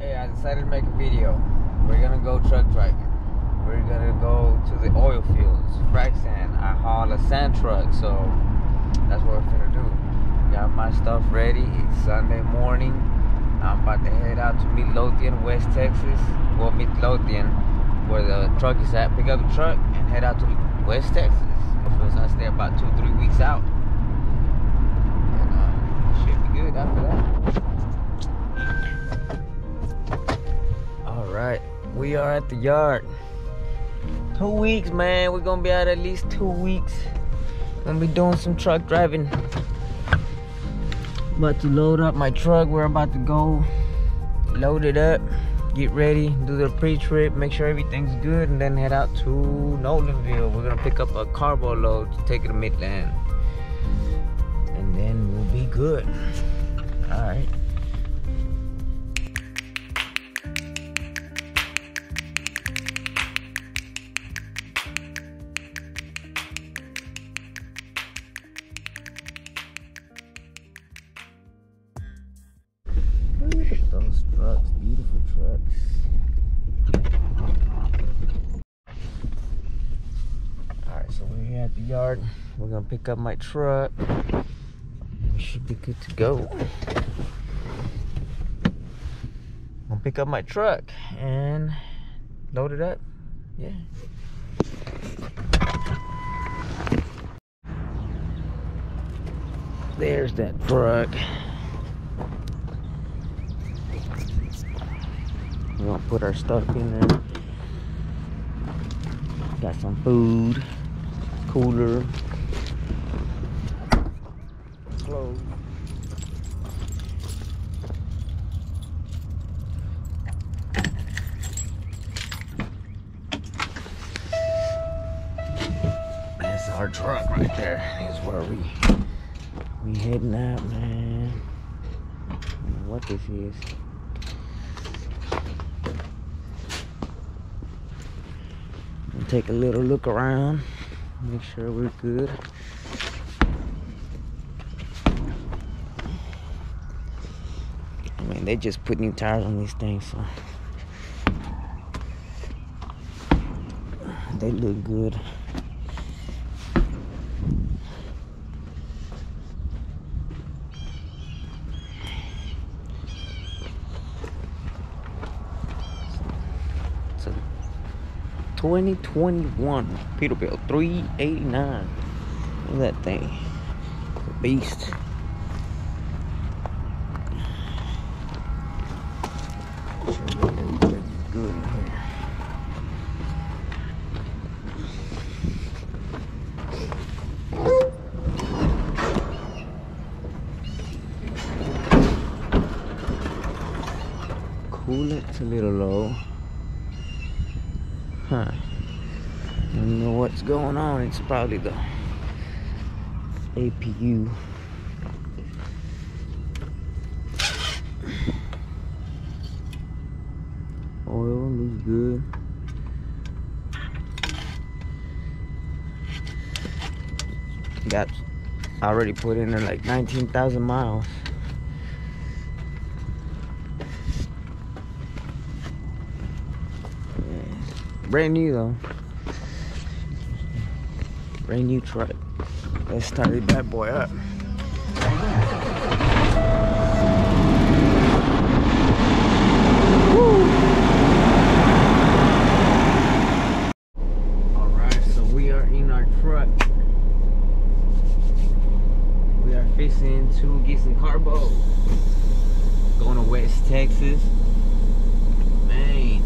Hey, I decided to make a video. We're gonna go truck driving. We're gonna go to the oil fields, frac sand. I haul a sand truck, so that's what we're gonna do. Got my stuff ready. It's Sunday morning. I'm about to head out to Midlothian, West Texas. Well, Midlothian, where the truck is at. Pick up the truck and head out to West Texas. So I stay about two, three weeks out. And uh, should be good after that. Right, we are at the yard. Two weeks, man. We're gonna be out at least two weeks. Gonna be doing some truck driving. About to load up my truck. We're about to go load it up, get ready, do the pre-trip, make sure everything's good, and then head out to Nolanville. We're gonna pick up a carbo load to take it to Midland. And then we'll be good. All right. Yard. We're gonna pick up my truck. We should be good to go. Gonna pick up my truck and load it up. Yeah. There's that truck. We're gonna put our stuff in there. Got some food, cooler. That's our truck right there. Is where we we heading out, man. What this is. take a little look around make sure we're good. I mean they just put new tires on these things so. They look good 2021 Peterbilt 389. Look at that thing. Beast. Here. Coolant's a little low. Huh. I don't know what's going on. It's probably the APU. Oil looks good. Got already put in there like 19,000 miles. Brand new though. Brand new truck. Let's start that bad boy up. Alright, so we are in our truck. We are fixing to get some carbo. Going to West Texas. Man.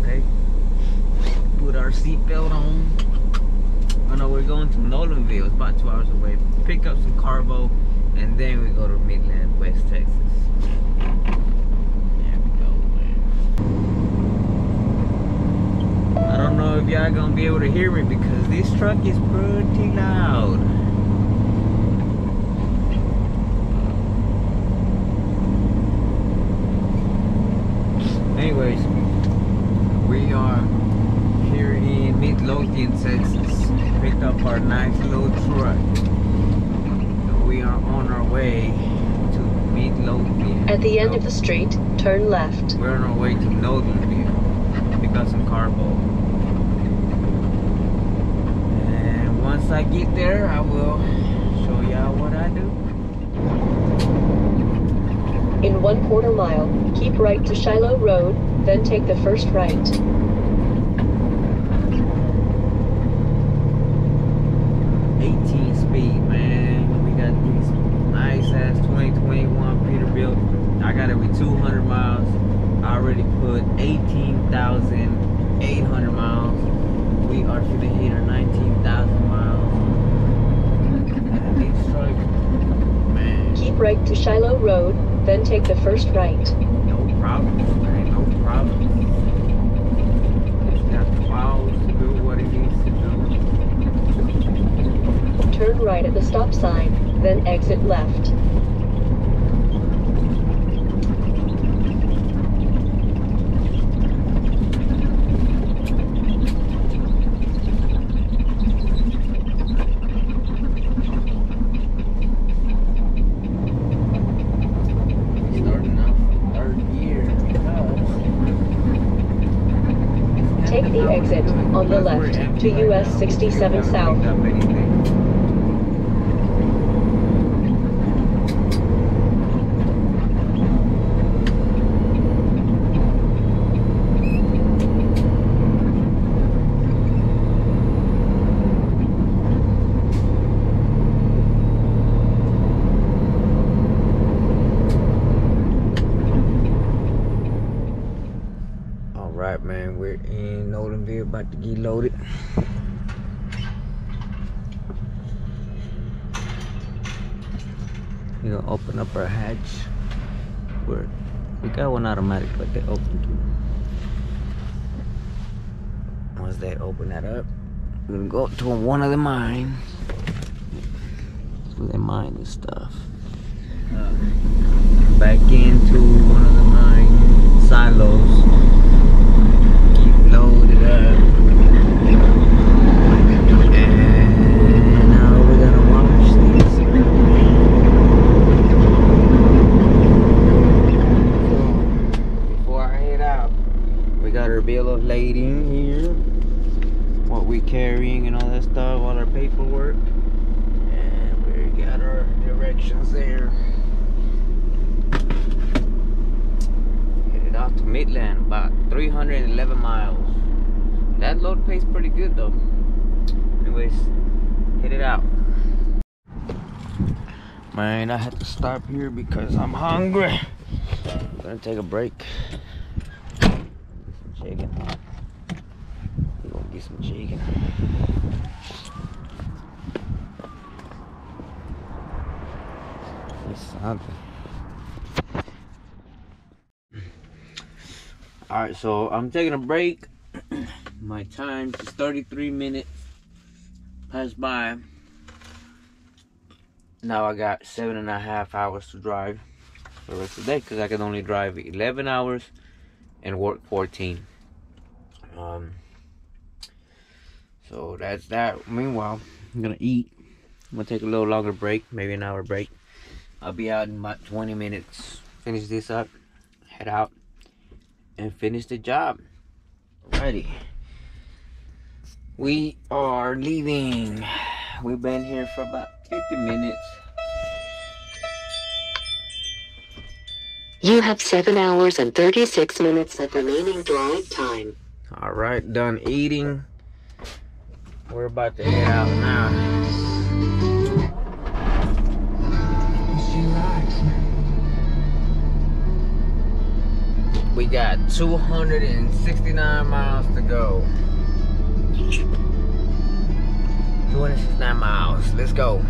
Okay. Put our seatbelt on. Oh no, we're going to Nolanville. It's about two hours away. Pick up some carbo, and then we go to Midland, West Texas. I don't know if y'all gonna be able to hear me because this truck is pretty loud. Anyways, we are here in Midlothian, Texas. Picked up our nice little truck. So we are on our way to Midlothian. At the end of the street, turn left. We're on our way to Nolanville. Pick up some carbo. And once I get there, I will show y'all what I do. In one quarter mile, keep right to Shiloh Road, then take the first right. 18 speed, man. We got these nice ass 2021 Peterbilt. I got it with 200 miles. I already put 18,800 miles. We are finna hit our 19,000 miles. Man, Keep right to Shiloh Road, then take the first right. no problem, man, no problem. It's got the to do what it needs to do. Turn right at the stop sign, then exit left. Starting off third year Take the exit on the left to US 67 South. Man. We're in Nolanville, about to get loaded. You gonna open up our hatch. We're, we got one automatic, but they open too. Once they open that up, we're gonna go to one of the mines. Where they mine this stuff. Back into one of the mine silos keep loaded up. So, before I head out, we got our bill of lading here. What we carrying and all that stuff, all our paperwork. And we got our directions there. Headed out to Midland, about 311 miles. That load pays pretty good though. Anyways, hit it out. Man, I had to stop here because I'm hungry. I'm gonna take a break. Get some chicken. We're gonna get some chicken. It's something. All right, so I'm taking a break. My time is 33 minutes passed by. Now I got seven and a half hours to drive for the rest of the day because I can only drive 11 hours and work 14. Um, so that's that. Meanwhile, I'm gonna eat. I'm gonna take a little longer break, maybe an hour break. I'll be out in about 20 minutes. Finish this up, head out, and finish the job. Alrighty. We are leaving. We've been here for about 50 minutes. You have 7 hours and 36 minutes of remaining drive time. Alright, done eating. We're about to head out now. We got 269 miles to go. 269 miles. Let's go.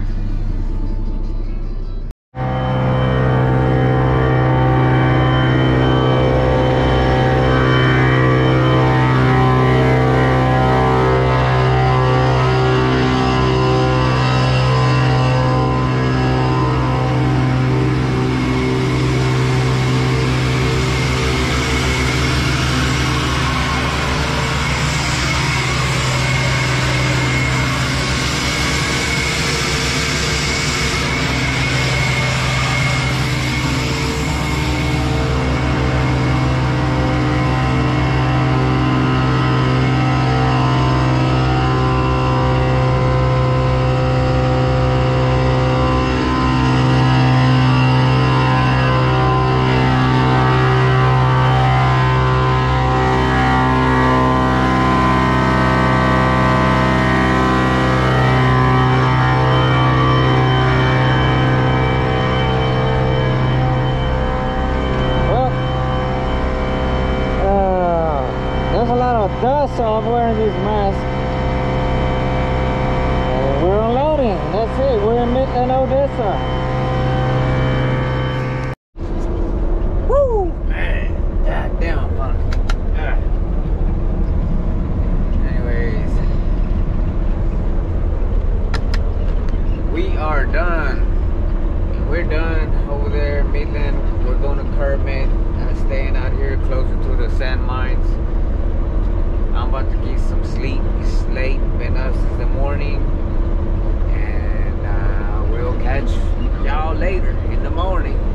That's it. We're in Midland, Odessa. Woo! Man, god damn, I'm fun. Anyways, we are done. We're done over there, in Midland. We're going to Kermit, uh, staying out here closer to the sand mines. I'm about to get some sleep. It's late, been up since the morning, we'll catch y'all later in the morning.